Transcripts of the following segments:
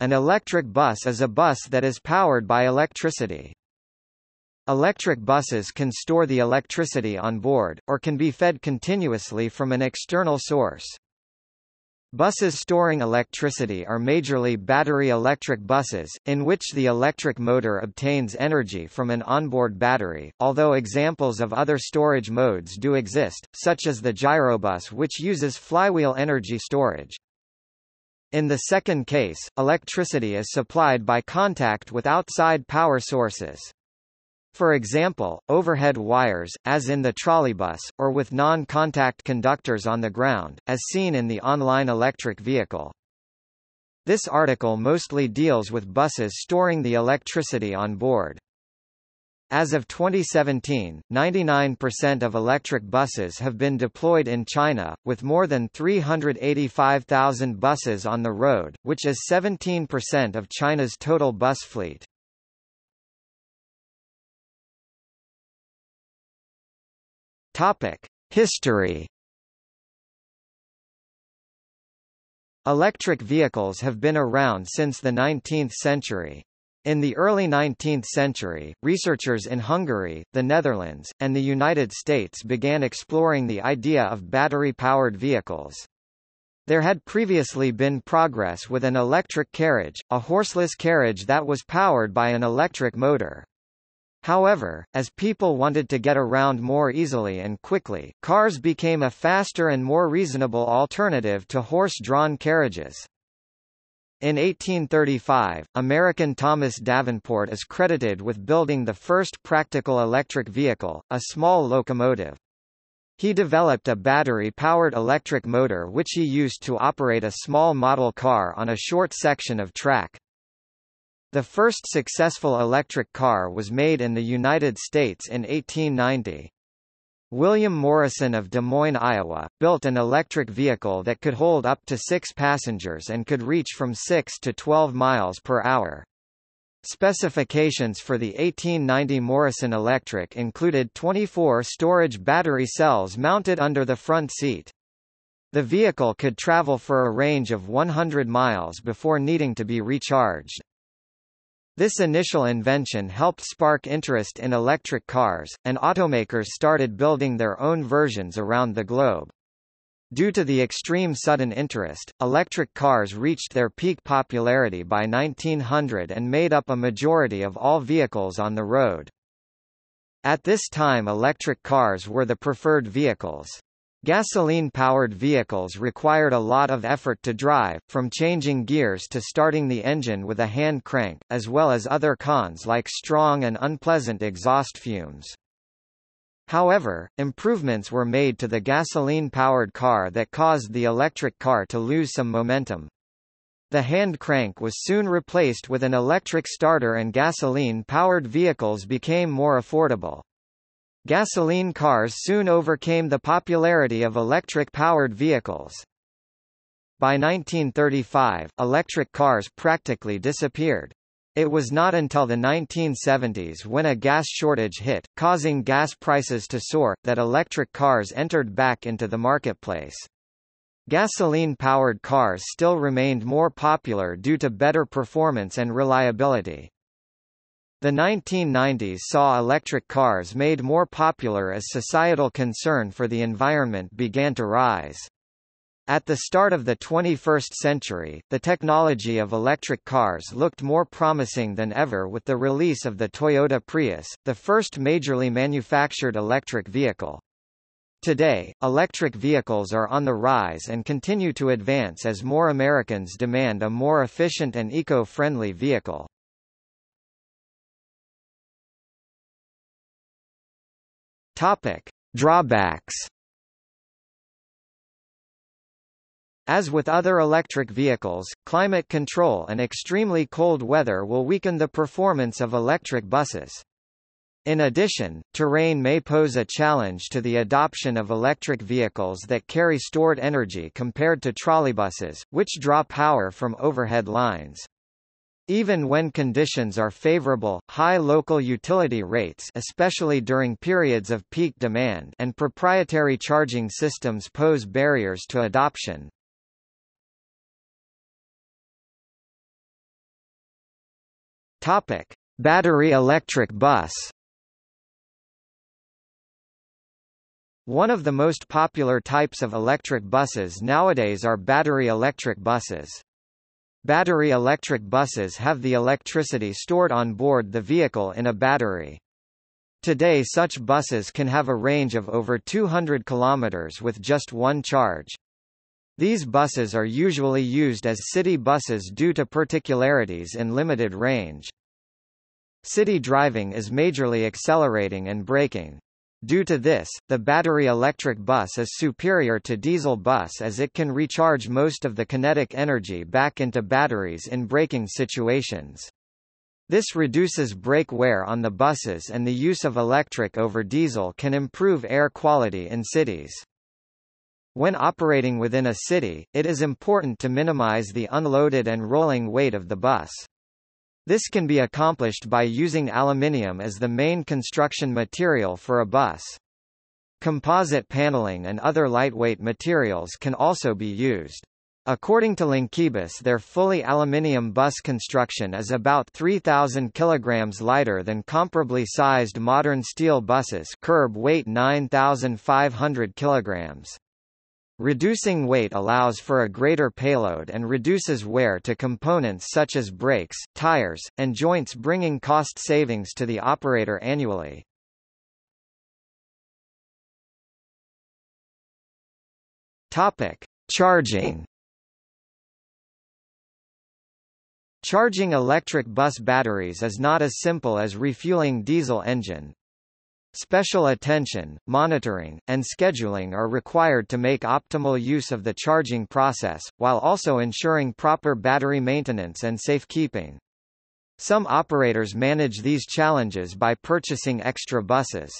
An electric bus is a bus that is powered by electricity. Electric buses can store the electricity on board, or can be fed continuously from an external source. Buses storing electricity are majorly battery electric buses, in which the electric motor obtains energy from an onboard battery, although examples of other storage modes do exist, such as the gyrobus which uses flywheel energy storage. In the second case, electricity is supplied by contact with outside power sources. For example, overhead wires, as in the trolleybus, or with non-contact conductors on the ground, as seen in the online electric vehicle. This article mostly deals with buses storing the electricity on board. As of 2017, 99% of electric buses have been deployed in China, with more than 385,000 buses on the road, which is 17% of China's total bus fleet. History. Electric vehicles have been around since the 19th century. In the early 19th century, researchers in Hungary, the Netherlands, and the United States began exploring the idea of battery-powered vehicles. There had previously been progress with an electric carriage, a horseless carriage that was powered by an electric motor. However, as people wanted to get around more easily and quickly, cars became a faster and more reasonable alternative to horse-drawn carriages. In 1835, American Thomas Davenport is credited with building the first practical electric vehicle, a small locomotive. He developed a battery-powered electric motor which he used to operate a small model car on a short section of track. The first successful electric car was made in the United States in 1890. William Morrison of Des Moines, Iowa, built an electric vehicle that could hold up to six passengers and could reach from 6 to 12 miles per hour. Specifications for the 1890 Morrison Electric included 24 storage battery cells mounted under the front seat. The vehicle could travel for a range of 100 miles before needing to be recharged. This initial invention helped spark interest in electric cars, and automakers started building their own versions around the globe. Due to the extreme sudden interest, electric cars reached their peak popularity by 1900 and made up a majority of all vehicles on the road. At this time electric cars were the preferred vehicles. Gasoline-powered vehicles required a lot of effort to drive, from changing gears to starting the engine with a hand crank, as well as other cons like strong and unpleasant exhaust fumes. However, improvements were made to the gasoline-powered car that caused the electric car to lose some momentum. The hand crank was soon replaced with an electric starter and gasoline-powered vehicles became more affordable. Gasoline cars soon overcame the popularity of electric-powered vehicles. By 1935, electric cars practically disappeared. It was not until the 1970s when a gas shortage hit, causing gas prices to soar, that electric cars entered back into the marketplace. Gasoline-powered cars still remained more popular due to better performance and reliability. The 1990s saw electric cars made more popular as societal concern for the environment began to rise. At the start of the 21st century, the technology of electric cars looked more promising than ever with the release of the Toyota Prius, the first majorly manufactured electric vehicle. Today, electric vehicles are on the rise and continue to advance as more Americans demand a more efficient and eco-friendly vehicle. Topic: Drawbacks. As with other electric vehicles, climate control and extremely cold weather will weaken the performance of electric buses. In addition, terrain may pose a challenge to the adoption of electric vehicles that carry stored energy compared to trolleybuses, which draw power from overhead lines. Even when conditions are favorable, high local utility rates especially during periods of peak demand and proprietary charging systems pose barriers to adoption. Topic: Battery electric bus. One of the most popular types of electric buses nowadays are battery electric buses. Battery electric buses have the electricity stored on board the vehicle in a battery. Today such buses can have a range of over 200 km with just one charge. These buses are usually used as city buses due to particularities in limited range. City driving is majorly accelerating and braking. Due to this, the battery electric bus is superior to diesel bus as it can recharge most of the kinetic energy back into batteries in braking situations. This reduces brake wear on the buses and the use of electric over diesel can improve air quality in cities. When operating within a city, it is important to minimize the unloaded and rolling weight of the bus. This can be accomplished by using aluminium as the main construction material for a bus. Composite paneling and other lightweight materials can also be used. According to Linkibus their fully aluminium bus construction is about 3,000 kg lighter than comparably sized modern steel buses curb weight 9,500 kg. Reducing weight allows for a greater payload and reduces wear to components such as brakes, tires, and joints bringing cost savings to the operator annually. Topic: Charging. Charging electric bus batteries is not as simple as refueling diesel engine, Special attention, monitoring, and scheduling are required to make optimal use of the charging process, while also ensuring proper battery maintenance and safekeeping. Some operators manage these challenges by purchasing extra buses.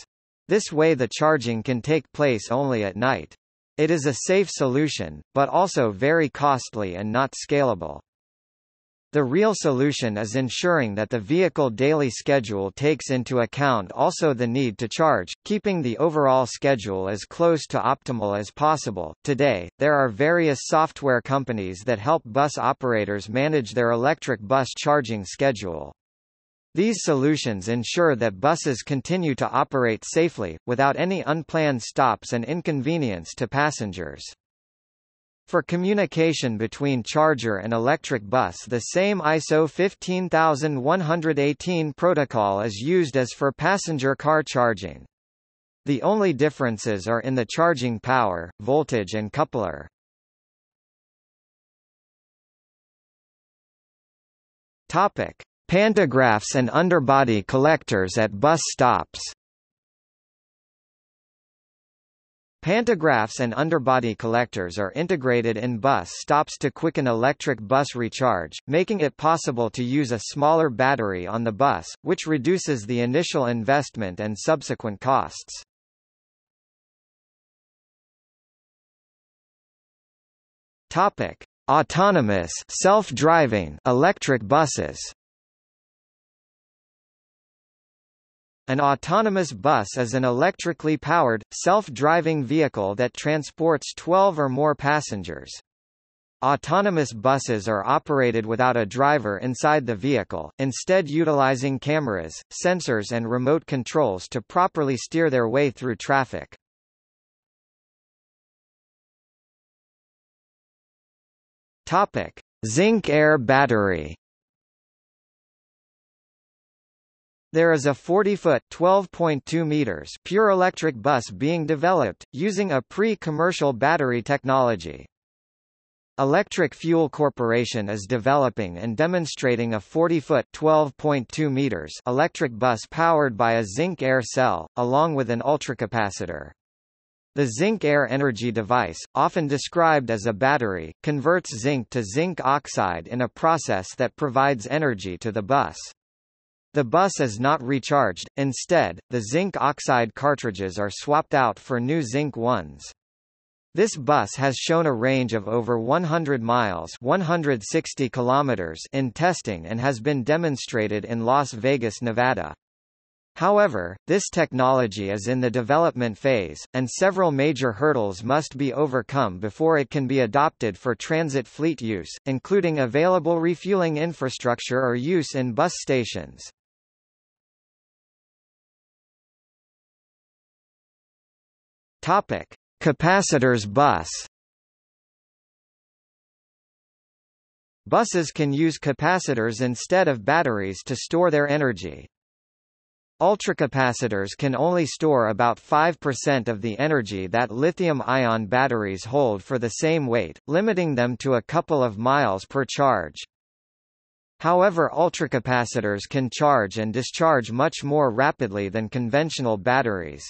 This way the charging can take place only at night. It is a safe solution, but also very costly and not scalable. The real solution is ensuring that the vehicle daily schedule takes into account also the need to charge, keeping the overall schedule as close to optimal as possible. Today, there are various software companies that help bus operators manage their electric bus charging schedule. These solutions ensure that buses continue to operate safely, without any unplanned stops and inconvenience to passengers. For communication between charger and electric bus the same ISO 15118 protocol is used as for passenger car charging. The only differences are in the charging power, voltage and coupler. Topic: Pantographs and underbody collectors at bus stops. Pantographs and underbody collectors are integrated in bus stops to quicken electric bus recharge, making it possible to use a smaller battery on the bus, which reduces the initial investment and subsequent costs. Topic: Autonomous self-driving electric buses. An autonomous bus is an electrically powered, self-driving vehicle that transports 12 or more passengers. Autonomous buses are operated without a driver inside the vehicle, instead utilizing cameras, sensors and remote controls to properly steer their way through traffic. Zinc Air Battery There is a 40-foot (12.2 meters) pure electric bus being developed, using a pre-commercial battery technology. Electric Fuel Corporation is developing and demonstrating a 40-foot (12.2 meters) electric bus powered by a zinc air cell, along with an ultracapacitor. The zinc air energy device, often described as a battery, converts zinc to zinc oxide in a process that provides energy to the bus. The bus is not recharged, instead, the zinc oxide cartridges are swapped out for new zinc ones. This bus has shown a range of over 100 miles 160 kilometers in testing and has been demonstrated in Las Vegas, Nevada. However, this technology is in the development phase, and several major hurdles must be overcome before it can be adopted for transit fleet use, including available refueling infrastructure or use in bus stations. Topic: Capacitors bus. Buses can use capacitors instead of batteries to store their energy. Ultracapacitors can only store about 5% of the energy that lithium-ion batteries hold for the same weight, limiting them to a couple of miles per charge. However ultracapacitors can charge and discharge much more rapidly than conventional batteries.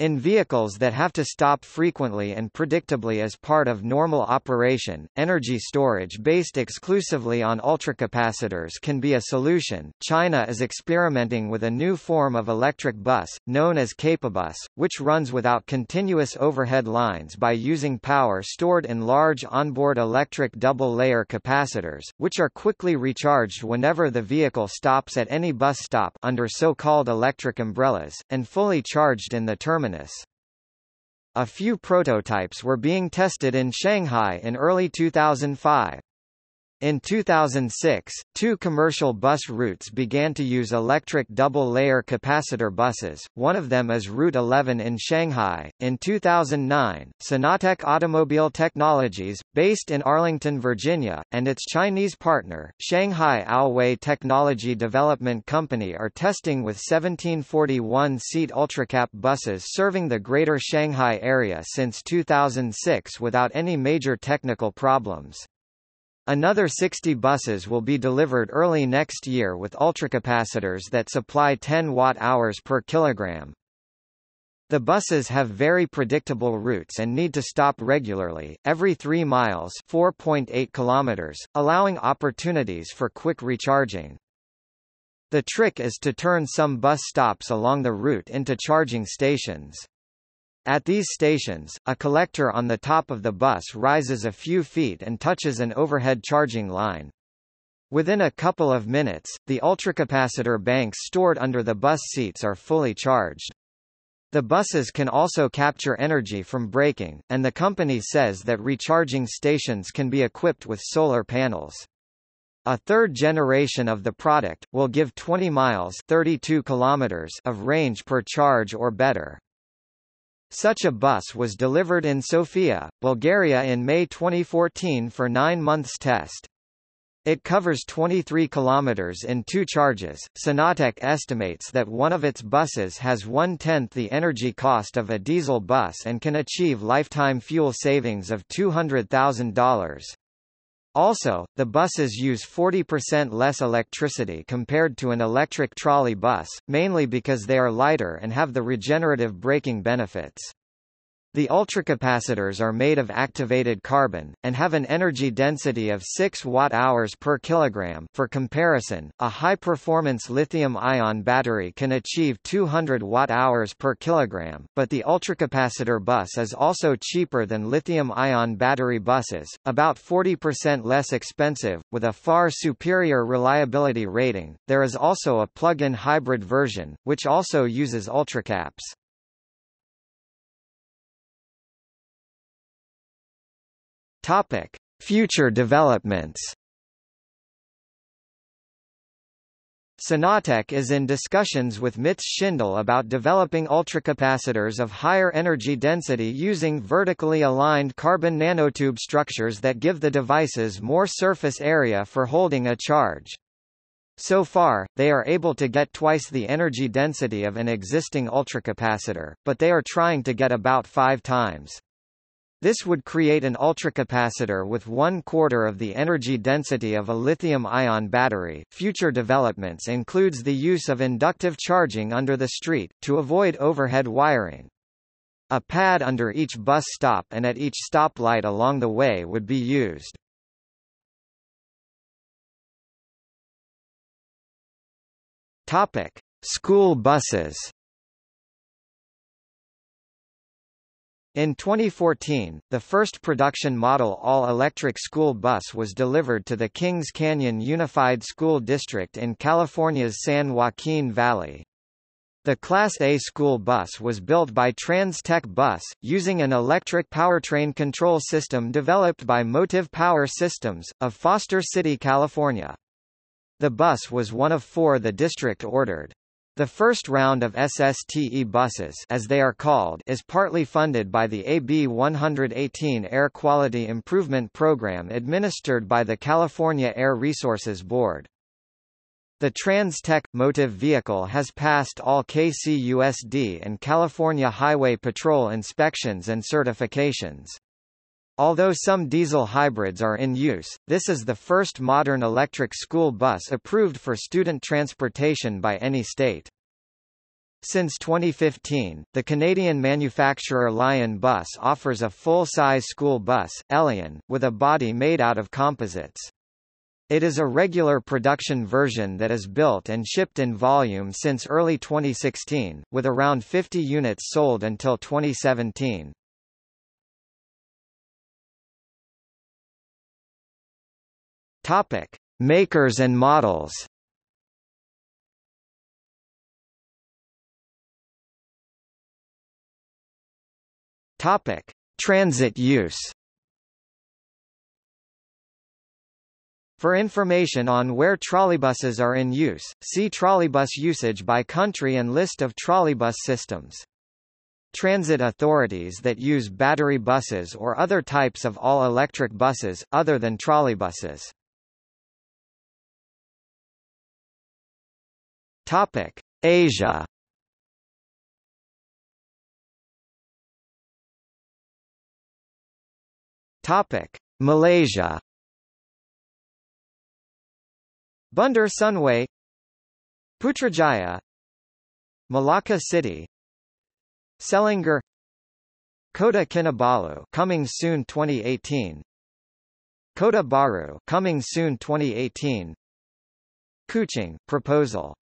In vehicles that have to stop frequently and predictably as part of normal operation, energy storage based exclusively on ultracapacitors can be a solution. China is experimenting with a new form of electric bus, known as Capabus, which runs without continuous overhead lines by using power stored in large onboard electric double-layer capacitors, which are quickly recharged whenever the vehicle stops at any bus stop under so-called electric umbrellas, and fully charged in the terminal a few prototypes were being tested in Shanghai in early 2005. In 2006, two commercial bus routes began to use electric double-layer capacitor buses, one of them is Route 11 in Shanghai. In 2009, Sinautec Automobile Technologies, based in Arlington, Virginia, and its Chinese partner, Shanghai Aowei Technology Development Company are testing with 1741-seat ultracap buses serving the greater Shanghai area since 2006 without any major technical problems. Another 60 buses will be delivered early next year with ultracapacitors that supply 10 watt-hours per kilogram. The buses have very predictable routes and need to stop regularly, every 3 miles 4.8 kilometers, allowing opportunities for quick recharging. The trick is to turn some bus stops along the route into charging stations. At these stations, a collector on the top of the bus rises a few feet and touches an overhead charging line. Within a couple of minutes, the ultracapacitor banks stored under the bus seats are fully charged. The buses can also capture energy from braking, and the company says that recharging stations can be equipped with solar panels. A third generation of the product, will give 20 miles 32 kilometers of range per charge or better. Such a bus was delivered in Sofia, Bulgaria in May 2014 for nine months test. It covers 23 kilometers in two charges. Sinautec estimates that one of its buses has one-tenth the energy cost of a diesel bus and can achieve lifetime fuel savings of $200,000. Also, the buses use 40% less electricity compared to an electric trolley bus, mainly because they are lighter and have the regenerative braking benefits. The ultracapacitors are made of activated carbon, and have an energy density of 6 watt-hours per kilogram for comparison, a high-performance lithium-ion battery can achieve 200 watt-hours per kilogram, but the ultracapacitor bus is also cheaper than lithium-ion battery buses, about 40% less expensive, with a far superior reliability rating. There is also a plug-in hybrid version, which also uses ultracaps. Topic: Future developments. Sinautec is in discussions with MIT's Schindall about developing ultracapacitors of higher energy density using vertically aligned carbon nanotube structures that give the devices more surface area for holding a charge. So far, they are able to get twice the energy density of an existing ultracapacitor, but they are trying to get about five times. This would create an ultracapacitor with one quarter of the energy density of a lithium-ion battery. Future developments includes the use of inductive charging under the street, to avoid overhead wiring. A pad under each bus stop and at each stoplight along the way would be used. Topic: School buses. In 2014, the first production model all-electric school bus was delivered to the Kings Canyon Unified School District in California's San Joaquin Valley. The Class A school bus was built by Trans-Tech Bus, using an electric powertrain control system developed by Motive Power Systems, of Foster City, California. The bus was one of four the district ordered. The first round of SSTE buses as they are called is partly funded by the AB 118 Air Quality Improvement Program administered by the California Air Resources Board. The Trans-Tech motive vehicle has passed all KCUSD and California Highway Patrol inspections and certifications. Although some diesel hybrids are in use, this is the first modern electric school bus approved for student transportation by any state. Since 2015, the Canadian manufacturer Lion Bus offers a full-size school bus, Elion, with a body made out of composites. It is a regular production version that is built and shipped in volume since early 2016, with around 50 units sold until 2017. Topic: Makers and models. Topic: Transit use. For information on where trolleybuses are in use, see trolleybus usage by country and list of trolleybus systems. Transit authorities that use battery buses or other types of all-electric buses, other than trolleybuses. Topic: Asia. Topic: Malaysia. Bandar Sunway. Putrajaya. Malacca City. Selangor Kota Kinabalu coming soon 2018 Kota Baru coming soon 2018 Kuching proposal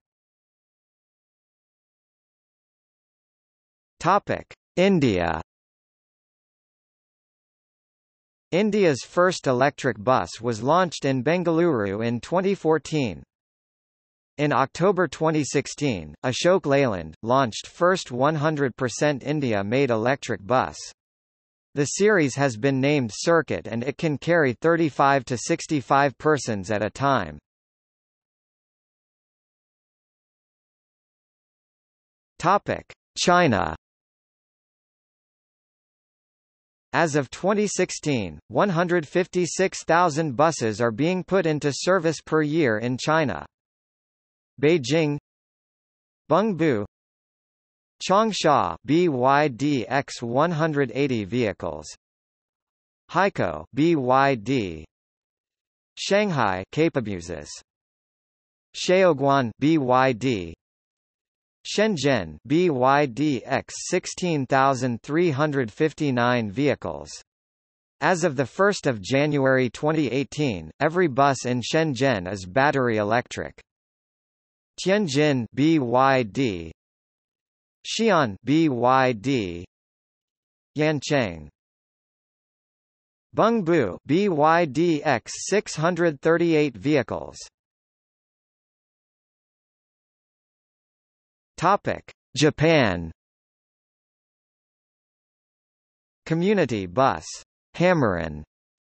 Topic India India's first electric bus was launched in Bengaluru in 2014. In October 2016, Ashok Leyland, launched first 100% India-made electric bus. The series has been named Circuit and it can carry 35 to 65 persons at a time. China As of 2016, 156,000 buses are being put into service per year in China. Beijing Bengbu Changsha BYD X180 vehicles. Haikou BYD Shanghai Capabuses Shaoguan BYD Shenzhen BYDX 16,359 vehicles. As of 1 January 2018, every bus in Shenzhen is battery electric. Tianjin BYD Xi'an BYD Yancheng Bengbu BYDX 638 vehicles Topic: Japan. Community bus Hamorin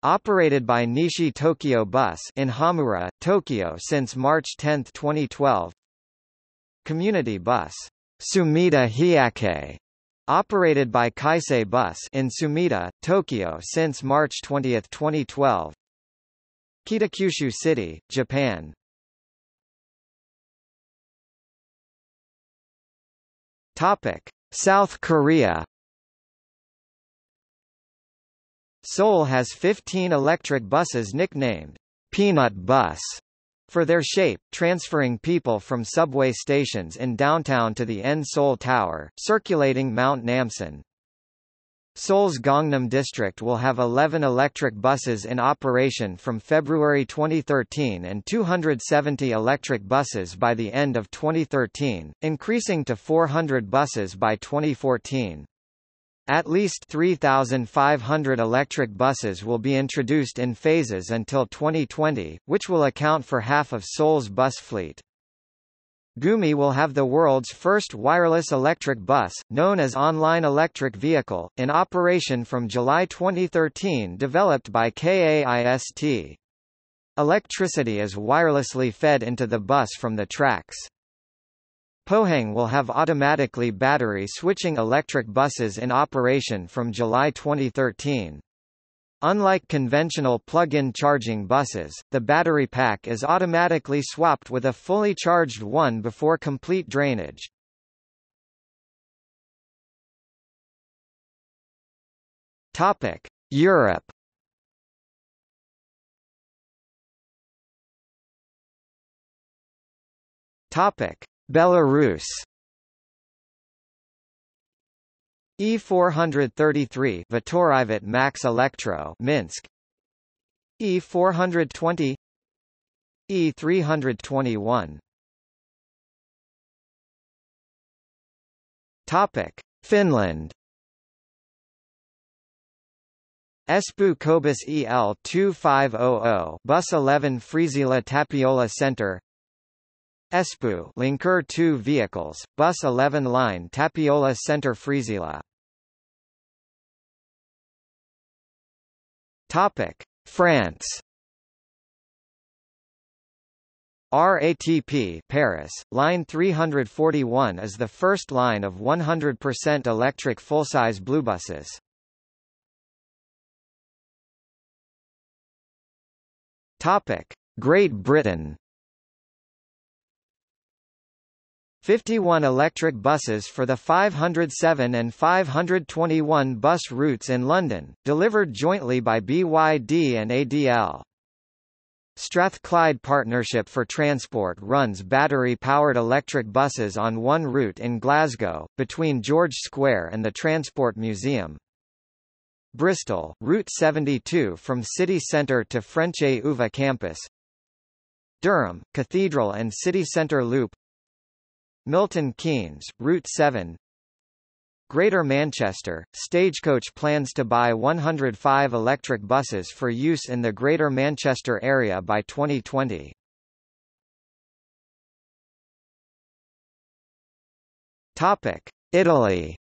operated by Nishi Tokyo Bus in Hamura, Tokyo since March 10, 2012. Community bus Sumida Hyakei operated by Keisei Bus in Sumida, Tokyo since March 20, 2012. Kitakyushu City, Japan Topic: South Korea. Seoul has 15 electric buses nicknamed Peanut Bus for their shape, transferring people from subway stations in downtown to the N Seoul Tower, circulating Mount Namsan. Seoul's Gangnam district will have 11 electric buses in operation from February 2013 and 270 electric buses by the end of 2013, increasing to 400 buses by 2014. At least 3,500 electric buses will be introduced in phases until 2020, which will account for half of Seoul's bus fleet. Gumi will have the world's first wireless electric bus, known as Online Electric Vehicle, in operation from July 2013 developed by KAIST. Electricity is wirelessly fed into the bus from the tracks. Pohang will have automatically battery switching electric buses in operation from July 2013. Unlike conventional plug-in charging buses, the battery pack is automatically swapped with a fully charged one before complete drainage. Topic: Europe. Topic: Belarus. E433 Vitoryvet Max Electro Minsk. E420 E321 Topic. Finland. Espoo Kobus EL 2500 Bus 11 Friisila Tapiola Center. Espoo Linkker 2 vehicles, Bus 11 line Tapiola Center Friisila Topic: France. RATP Paris, line 341 is the first line of 100% electric full-size bluebuses. Topic: Great Britain. 51 electric buses for the 507 and 521 bus routes in London, delivered jointly by BYD and ADL. Strathclyde Partnership for Transport runs battery-powered electric buses on one route in Glasgow, between George Square and the Transport Museum. Bristol, Route 72 from city centre to Frenchay UWE campus. Durham, Cathedral and City Centre Loop Milton Keynes, Route 7 Greater Manchester, Stagecoach plans to buy 105 electric buses for use in the Greater Manchester area by 2020. Topic: Italy.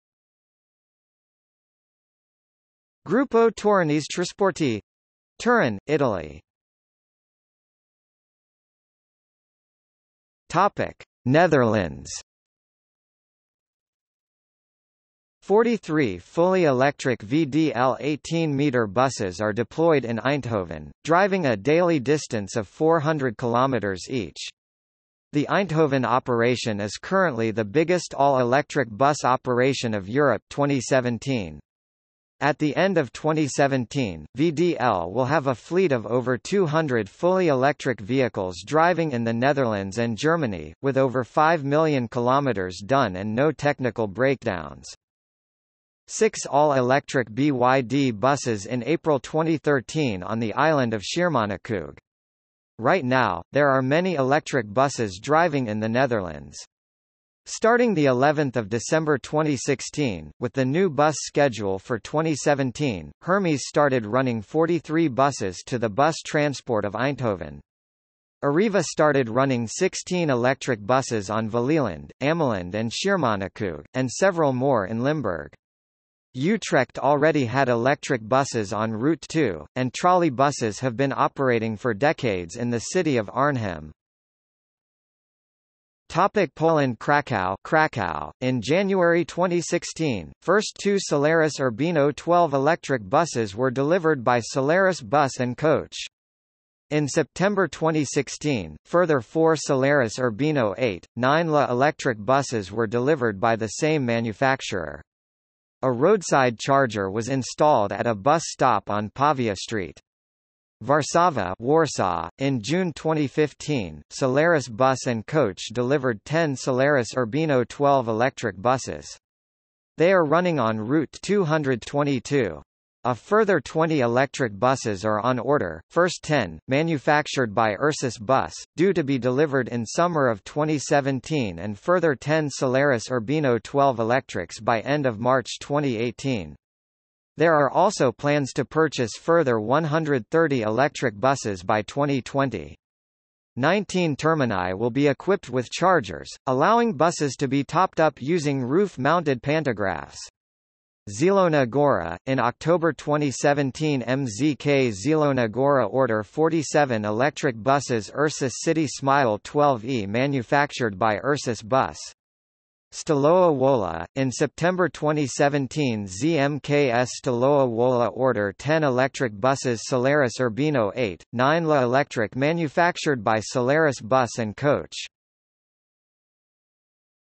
Gruppo Torinese Trasporti, Turin, Italy. Topic: Netherlands 43 fully electric VDL 18-meter buses are deployed in Eindhoven, driving a daily distance of 400 kilometers each. The Eindhoven operation is currently the biggest all-electric bus operation of Europe 2017. At the end of 2017, VDL will have a fleet of over 200 fully electric vehicles driving in the Netherlands and Germany, with over 5 million kilometers done and no technical breakdowns. Six all-electric BYD buses in April 2013 on the island of Schiermonnikoog. Right now, there are many electric buses driving in the Netherlands. Starting the 11th of December 2016, with the new bus schedule for 2017, Hermes started running 43 buses to the bus transport of Eindhoven. Arriva started running 16 electric buses on Vlieland, Ameland and Schiermonnikoog, and several more in Limburg. Utrecht already had electric buses on Route 2, and trolley buses have been operating for decades in the city of Arnhem. Topic Poland Krakow Krakow In January 2016, first two Solaris Urbino 12 electric buses were delivered by Solaris Bus and Coach. In September 2016, further four Solaris Urbino 8, 9 La electric buses were delivered by the same manufacturer. A roadside charger was installed at a bus stop on Pawia Street. Warsaw. In June 2015, Solaris Bus and Coach delivered 10 Solaris Urbino 12 electric buses. They are running on Route 222. A further 20 electric buses are on order, first 10, manufactured by Ursus Bus, due to be delivered in summer of 2017 and further 10 Solaris Urbino 12 electrics by end of March 2018. There are also plans to purchase further 130 electric buses by 2020. 19 termini will be equipped with chargers, allowing buses to be topped up using roof-mounted pantographs. Zielona Gora, in October 2017 MZK Zielona Gora Order 47 electric buses Ursus City Smile 12E manufactured by Ursus Bus. Stalowa Wola, in September 2017 ZMKS Stalowa Wola Order 10 electric buses Solaris Urbino 8, 9 La Electric manufactured by Solaris Bus and Coach.